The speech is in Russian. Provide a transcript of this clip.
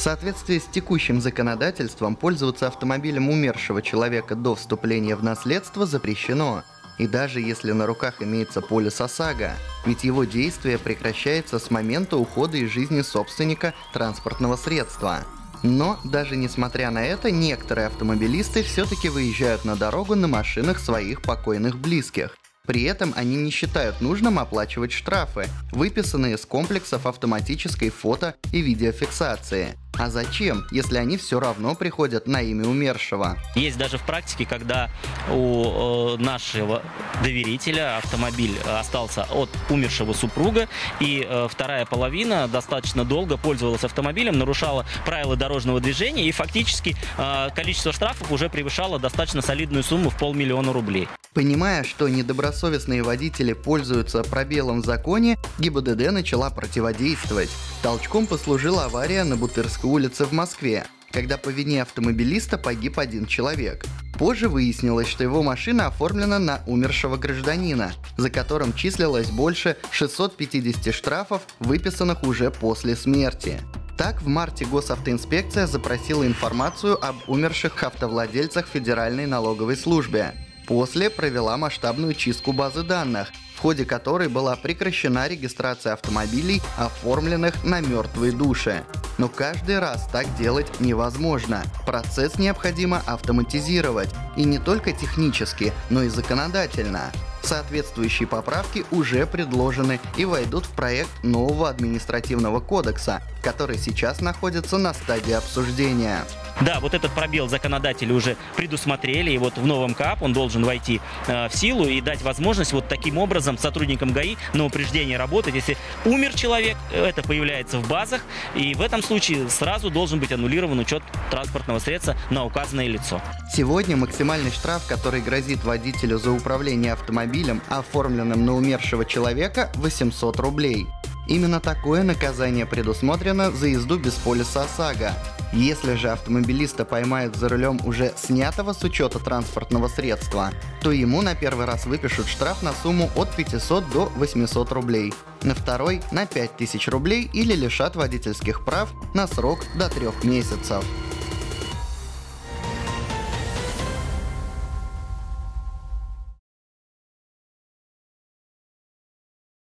В соответствии с текущим законодательством пользоваться автомобилем умершего человека до вступления в наследство запрещено. И даже если на руках имеется полис ОСАГО, ведь его действие прекращается с момента ухода из жизни собственника транспортного средства. Но даже несмотря на это, некоторые автомобилисты все-таки выезжают на дорогу на машинах своих покойных близких. При этом они не считают нужным оплачивать штрафы, выписанные с комплексов автоматической фото и видеофиксации. А зачем, если они все равно приходят на имя умершего? Есть даже в практике, когда у э, нашего доверителя автомобиль остался от умершего супруга, и э, вторая половина достаточно долго пользовалась автомобилем, нарушала правила дорожного движения, и фактически э, количество штрафов уже превышало достаточно солидную сумму в полмиллиона рублей. Понимая, что недобросовестные водители пользуются пробелом в законе, ГИБДД начала противодействовать. Толчком послужила авария на Бутырской улице в Москве, когда по вине автомобилиста погиб один человек. Позже выяснилось, что его машина оформлена на умершего гражданина, за которым числилось больше 650 штрафов, выписанных уже после смерти. Так, в марте госавтоинспекция запросила информацию об умерших автовладельцах Федеральной налоговой службе. После провела масштабную чистку базы данных, в ходе которой была прекращена регистрация автомобилей, оформленных на мертвые души. Но каждый раз так делать невозможно. Процесс необходимо автоматизировать. И не только технически, но и законодательно. Соответствующие поправки уже предложены и войдут в проект нового административного кодекса, который сейчас находится на стадии обсуждения. Да, вот этот пробел законодатели уже предусмотрели, и вот в новом КАП он должен войти э, в силу и дать возможность вот таким образом сотрудникам ГАИ на упреждение работать. Если умер человек, это появляется в базах, и в этом случае сразу должен быть аннулирован учет транспортного средства на указанное лицо. Сегодня максимальный штраф, который грозит водителю за управление автомобилем, оформленным на умершего человека, 800 рублей. Именно такое наказание предусмотрено за езду без полиса ОСАГО. Если же автомобилиста поймают за рулем уже снятого с учета транспортного средства, то ему на первый раз выпишут штраф на сумму от 500 до 800 рублей, на второй – на 5000 рублей или лишат водительских прав на срок до трех месяцев.